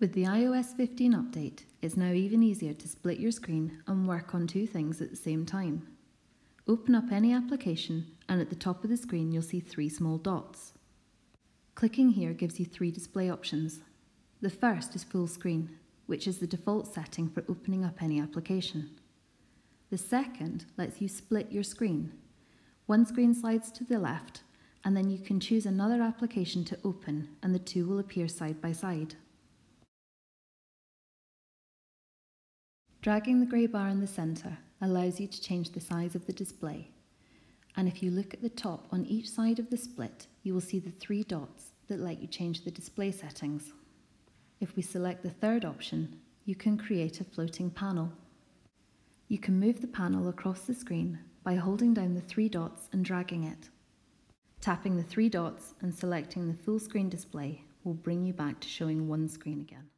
With the iOS 15 update, it's now even easier to split your screen and work on two things at the same time. Open up any application and at the top of the screen you'll see three small dots. Clicking here gives you three display options. The first is full screen, which is the default setting for opening up any application. The second lets you split your screen. One screen slides to the left and then you can choose another application to open and the two will appear side by side. Dragging the grey bar in the centre allows you to change the size of the display. And if you look at the top on each side of the split, you will see the three dots that let you change the display settings. If we select the third option, you can create a floating panel. You can move the panel across the screen by holding down the three dots and dragging it. Tapping the three dots and selecting the full screen display will bring you back to showing one screen again.